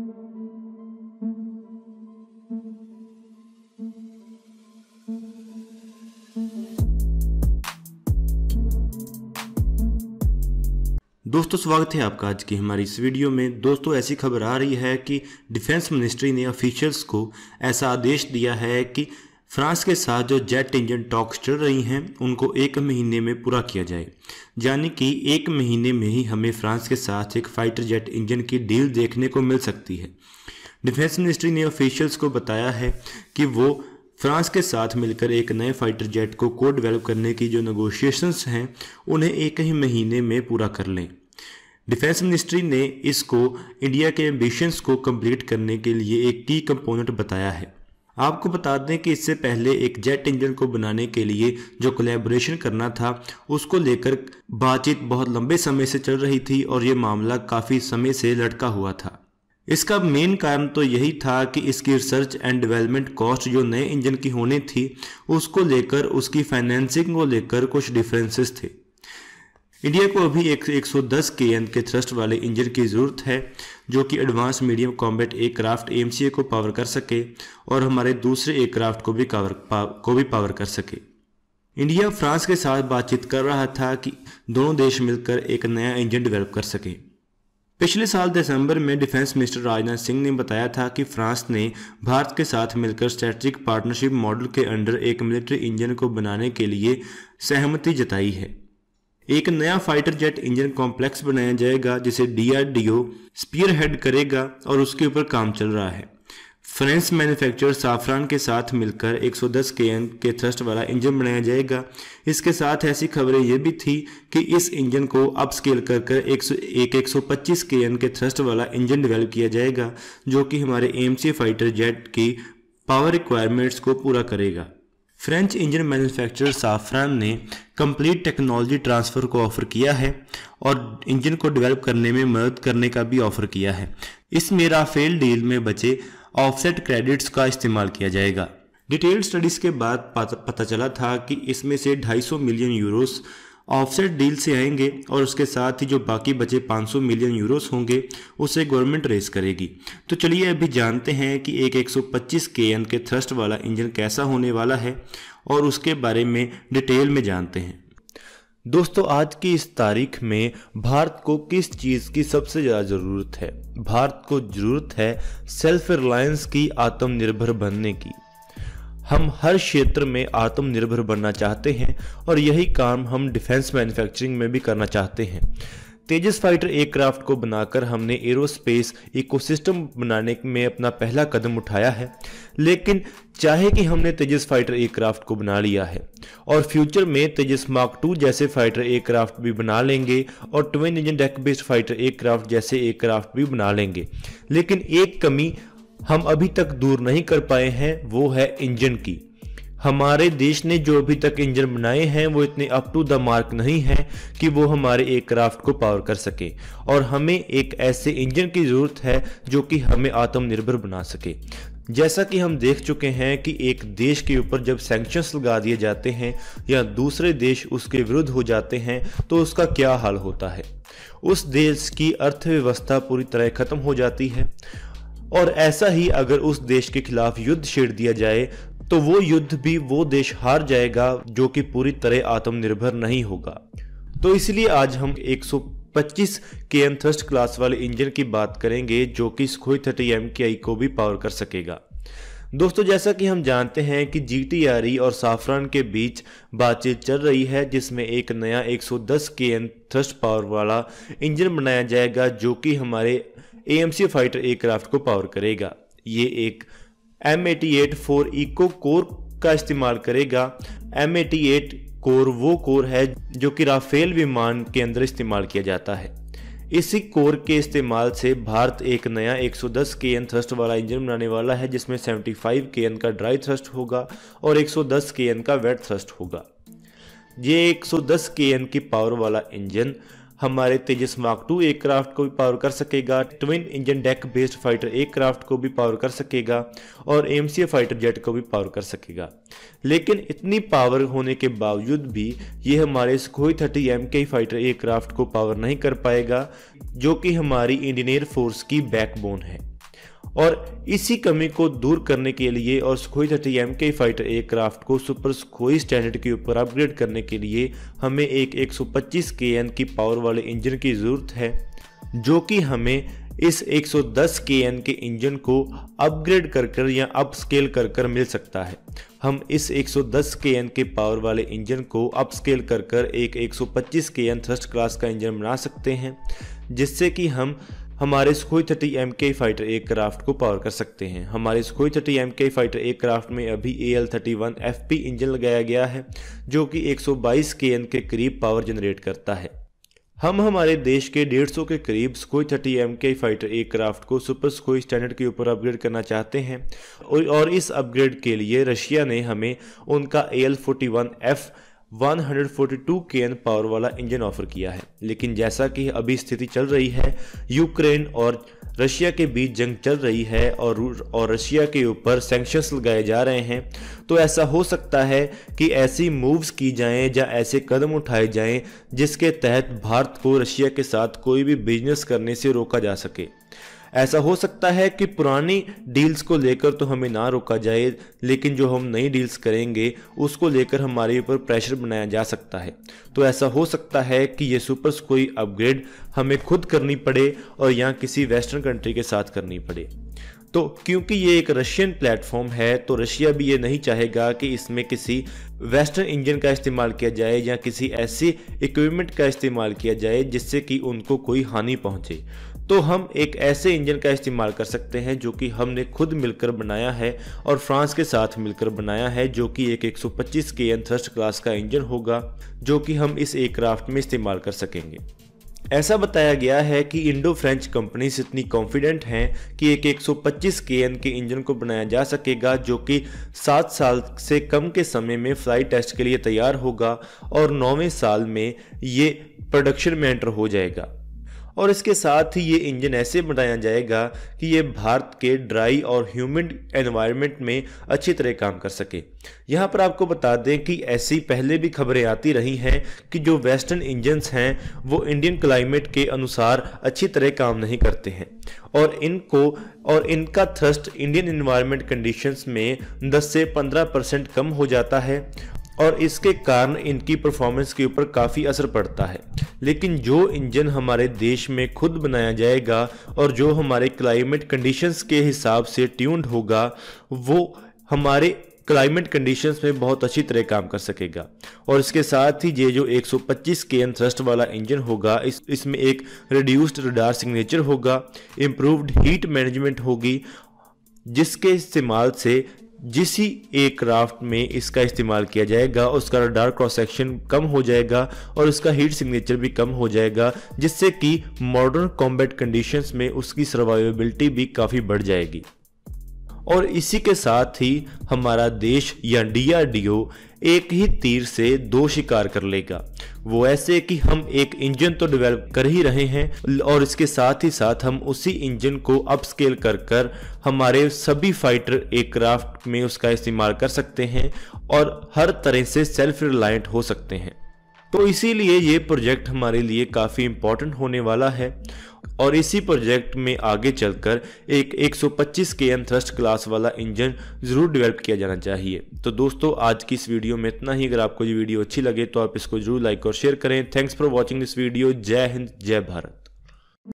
दोस्तों, स्वागत है आपका आज की हमारी इस वीडियो में। दोस्तों, ऐसी खबर आ रही है कि डिफेंस मिनिस्ट्री ने ऑफिशियल्स को ऐसा आदेश दिया है कि फ्रांस के साथ जो जेट इंजन टॉक्स चल रही हैं, उनको एक महीने में पूरा किया जाए। यानी कि एक महीने में ही हमें फ्रांस के साथ एक फाइटर जेट इंजन की डील देखने को मिल सकती है। डिफेंस मिनिस्ट्री ने ऑफिशियल्स को बताया है कि वो फ्रांस के साथ मिलकर एक नए फाइटर जेट को को डेवलप करने की जो नेगोशिएशंस हैं, उन्हें एक ही महीने में पूरा कर लें। डिफेंस मिनिस्ट्री ने इसको इंडिया के एम्बिशंस को कंप्लीट करने के लिए एक की कंपोनेंट बताया है। आपको बता दें कि इससे पहले एक जेट इंजन को बनाने के लिए जो कोलेबोरेशन करना था, उसको लेकर बातचीत बहुत लंबे समय से चल रही थी और ये मामला काफ़ी समय से लटका हुआ था। इसका मेन कारण तो यही था कि इसकी रिसर्च एंड डेवलपमेंट कॉस्ट जो नए इंजन की होनी थी, उसको लेकर, उसकी फाइनेंसिंग को लेकर कुछ डिफरेंसेस थे। इंडिया को अभी एक 110 के एन के थ्रस्ट वाले इंजन की ज़रूरत है, जो कि advance medium combat aircraft M को पावर कर सके और हमारे दूसरे एयरक्राफ्ट को भी कवर को भी पावर कर सके। इंडिया फ्रांस के साथ बातचीत कर रहा था कि दोनों देश मिलकर एक नया इंजन डेवलप कर सके। पिछले साल दिसंबर में डिफेंस मिनिस्टर राजनाथ सिंह ने बताया था कि फ्रांस ने भारत के साथ मिलकर स्ट्रेटजिक पार्टनरशिप मॉडल के अंडर एक मिलिट्री इंजन को बनाने के लिए सहमति जताई है। एक नया फाइटर जेट इंजन कॉम्प्लेक्स बनाया जाएगा, जिसे डीआरडीओ स्पीयर हेड करेगा और उसके ऊपर काम चल रहा है। फ्रेंच मैन्युफैक्चरर साफरान के साथ मिलकर 110 के एन के थ्रस्ट वाला इंजन बनाया जाएगा। इसके साथ ऐसी खबरें यह भी थी कि इस इंजन को अप स्केल कर कर एक सौ पच्चीस के एन के थ्रस्ट वाला इंजन डेवलप किया जाएगा, जो कि हमारे एम फाइटर जेट की पावर रिक्वायरमेंट्स को पूरा करेगा। फ्रेंच इंजन मैन्युफैक्चरर साफरान ने कंप्लीट टेक्नोलॉजी ट्रांसफ़र को ऑफ़र किया है और इंजन को डेवलप करने में मदद करने का भी ऑफ़र किया है। इस मेरा फेल डील में बचे ऑफसेट क्रेडिट्स का इस्तेमाल किया जाएगा। डिटेल स्टडीज़ के बाद पता चला था कि इसमें से 250 मिलियन यूरोस ऑफसेट डील से आएँगे और उसके साथ ही जो बाकी बचे 500 मिलियन यूरोस होंगे, उसे गवर्नमेंट रेस करेगी। तो चलिए अभी जानते हैं कि एक 125 के एन के थ्रस्ट वाला इंजन कैसा होने वाला है और उसके बारे में डिटेल में जानते हैं। दोस्तों, आज की इस तारीख में भारत को किस चीज़ की सबसे ज़्यादा ज़रूरत है? भारत को ज़रूरत है सेल्फ रिलायंस की आत्मनिर्भर बनने की। हम हर क्षेत्र में आत्मनिर्भर बनना चाहते हैं और यही काम हम डिफेंस मैन्युफैक्चरिंग में भी करना चाहते हैं। तेजस फाइटर एयरक्राफ्ट को बनाकर हमने एरोस्पेस इकोसिस्टम बनाने में अपना पहला कदम उठाया है, लेकिन चाहे कि हमने तेजस फाइटर एयरक्राफ्ट को बना लिया है और फ्यूचर में तेजस मार्क टू जैसे फाइटर एयरक्राफ्ट भी बना लेंगे और twin engine deck based fighter aircraft जैसे एयरक्राफ्ट भी बना लेंगे। लेकिन एक कमी हम अभी तक दूर नहीं कर पाए हैं, वो है इंजन की। हमारे देश ने जो अभी तक इंजन बनाए हैं, वो इतने अप टू द मार्क नहीं है कि वो हमारे एयरक्राफ्ट को पावर कर सके। और हमें एक ऐसे इंजन की ज़रूरत है जो कि हमें आत्मनिर्भर बना सके। जैसा कि हम देख चुके हैं कि एक देश के ऊपर जब सैंक्शंस लगा दिए जाते हैं या दूसरे देश उसके विरुद्ध हो जाते हैं तो उसका क्या हाल होता है? उस देश की अर्थव्यवस्था पूरी तरह ख़त्म हो जाती है। और ऐसा ही अगर उस देश के खिलाफ युद्ध छेड़ दिया जाए तो वो युद्ध भी वो देश हार जाएगा, जो कि पूरी तरह आत्मनिर्भर नहीं होगा। तो इसलिए आज हम 125 के एम थर्स्ट क्लास वाले इंजन की बात करेंगे, जो कि स्खोई थर्टी एम के आई को भी पावर कर सकेगा। दोस्तों, जैसा कि हम जानते हैं कि जी टी आर ई और साफरान के बीच बातचीत चल रही है, जिसमें एक नया 110 के एन थ्रस्ट पावर वाला इंजन बनाया जाएगा, जो कि हमारे ए फाइटर एयरक्राफ्ट को पावर करेगा। ये एक M eighty eight four eco core का इस्तेमाल करेगा। एम एटी एट कोर वो कोर है, जो कि राफेल विमान के अंदर इस्तेमाल किया जाता है। इसी कोर के इस्तेमाल से भारत एक नया 110 के एन थ्रस्ट वाला इंजन बनाने वाला है, जिसमें 75 के एन का ड्राई थ्रस्ट होगा और 110 के एन का वेट थ्रस्ट होगा। ये 110 के एन की पावर वाला इंजन हमारे तेजस मार्क टू एयरक्राफ्ट को भी पावर कर सकेगा। Twin engine deck based fighter aircraft को भी पावर कर सकेगा और एम फाइटर जेट को भी पावर कर सकेगा। लेकिन इतनी पावर होने के बावजूद भी ये हमारे सुखोई थर्टी एम के फाइटर एयरक्राफ्ट को पावर नहीं कर पाएगा, जो कि हमारी इंडियन एयर फोर्स की बैकबोन है। और इसी कमी को दूर करने के लिए और सुखोई थर्टी एम के फाइटर एयरक्राफ्ट को सुपर सुखोई स्टैंडर्ड के ऊपर अपग्रेड करने के लिए हमें एक 125 के एन की पावर वाले इंजन की ज़रूरत है, जो कि हमें इस 110 के एन के इंजन को अपग्रेड कर कर या अप स्केल कर कर मिल सकता है। हम इस 110 के एन के पावर वाले इंजन को अप स्केल कर कर एक 125 के एन थर्स्ट क्लास का इंजन बना सकते हैं, जिससे कि हम हमारे सुखोई थर्टी एम के फाइटर एयर क्राफ्ट को पावर कर सकते हैं। हमारे सुखोई थर्टी एम के फाइटर एयर क्राफ्ट में अभी A L thirty one F P engine लगाया गया है, जो कि 122 के एन के करीब पावर जनरेट करता है। हम हमारे देश के 150 के करीब स्कोई थर्टी एम के फाइटर एयर क्राफ्ट को सुपर स्कोई स्टैंडर्ड के ऊपर अपग्रेड करना चाहते हैं। और इस अपग्रेड के लिए रशिया ने हमें उनका A L forty one F 142 KN power वाला इंजन ऑफ़र किया है। लेकिन जैसा कि अभी स्थिति चल रही है यूक्रेन और रशिया के बीच जंग चल रही है और और रशिया के ऊपर सैंक्शंस लगाए जा रहे हैं तो ऐसा हो सकता है कि ऐसी मूव्स की जाएँ या ऐसे कदम उठाए जाएँ जिसके तहत भारत को रशिया के साथ कोई भी बिज़नेस करने से रोका जा सके। ऐसा हो सकता है कि पुरानी डील्स को लेकर तो हमें ना रोका जाए, लेकिन जो हम नई डील्स करेंगे, उसको लेकर हमारे ऊपर प्रेशर बनाया जा सकता है। तो ऐसा हो सकता है कि ये सुपर कोई अपग्रेड हमें खुद करनी पड़े और या किसी वेस्टर्न कंट्री के साथ करनी पड़े। तो क्योंकि ये एक रशियन प्लेटफॉर्म है तो रशिया भी ये नहीं चाहेगा कि इसमें किसी वेस्टर्न इंजन का इस्तेमाल किया जाए या किसी ऐसी इक्विपमेंट का इस्तेमाल किया जाए, जिससे कि उनको कोई हानि पहुँचे। तो हम एक ऐसे इंजन का इस्तेमाल कर सकते हैं जो कि हमने खुद मिलकर बनाया है और फ्रांस के साथ मिलकर बनाया है, जो कि एक 125 के एन थर्स्ट क्लास का इंजन होगा, जो कि हम इस एयरक्राफ्ट में इस्तेमाल कर सकेंगे। ऐसा बताया गया है कि इंडो फ्रेंच कंपनीज़ इतनी कॉन्फिडेंट हैं कि एक 125 के एन के इंजन को बनाया जा सकेगा, जो कि सात साल से कम के समय में फ़्लाइट टेस्ट के लिए तैयार होगा और नौवें साल में ये प्रोडक्शन में एंटर हो जाएगा। और इसके साथ ही ये इंजन ऐसे बनाया जाएगा कि ये भारत के ड्राई और ह्यूमिड एनवायरनमेंट में अच्छी तरह काम कर सके। यहाँ पर आपको बता दें कि ऐसी पहले भी खबरें आती रही हैं कि जो वेस्टर्न इंजन्स हैं, वो इंडियन क्लाइमेट के अनुसार अच्छी तरह काम नहीं करते हैं। और इनको, और इनका थ्रस्ट इंडियन इन्वायरमेंट कंडीशंस में 10 से 15 परसेंट कम हो जाता है और इसके कारण इनकी परफॉर्मेंस के ऊपर काफ़ी असर पड़ता है। लेकिन जो इंजन हमारे देश में खुद बनाया जाएगा और जो हमारे क्लाइमेट कंडीशंस के हिसाब से ट्यून्ड होगा, वो हमारे क्लाइमेट कंडीशंस में बहुत अच्छी तरह काम कर सकेगा। और इसके साथ ही ये जो 125 के एन थ्रस्ट वाला इंजन होगा, इस, इसमें एक रिड्यूस्ड रडार सिग्नेचर होगा इम्प्रूव्ड हीट मैनेजमेंट होगी, जिसके इस्तेमाल से जिस ही एयरक्राफ्ट में इसका इस्तेमाल किया जाएगा, उसका डार्क क्रॉस सेक्शन कम हो जाएगा और उसका हीट सिग्नेचर भी कम हो जाएगा, जिससे कि मॉडर्न कॉम्बैट कंडीशंस में उसकी सर्वाइवेबिलिटी भी काफ़ी बढ़ जाएगी। और इसी के साथ ही हमारा देश, या डीआरडीओ एक ही तीर से दो शिकार कर लेगा। वो ऐसे कि हम एक इंजन तो डेवलप कर ही रहे हैं और इसके साथ ही साथ हम उसी इंजन को अपस्केल कर कर हमारे सभी फाइटर एयरक्राफ्ट में उसका इस्तेमाल कर सकते हैं और हर तरह से सेल्फ रिलायंट हो सकते हैं। तो इसीलिए ये प्रोजेक्ट हमारे लिए काफ़ी इम्पोर्टेंट होने वाला है। और इसी प्रोजेक्ट में आगे चलकर एक 125 के एन थ्रस्ट क्लास वाला इंजन ज़रूर डेवलप किया जाना चाहिए। तो दोस्तों, आज की इस वीडियो में इतना ही। अगर आपको ये वीडियो अच्छी लगे तो आप इसको ज़रूर लाइक और शेयर करें। Thanks for watching this video जय हिंद, जय भारत।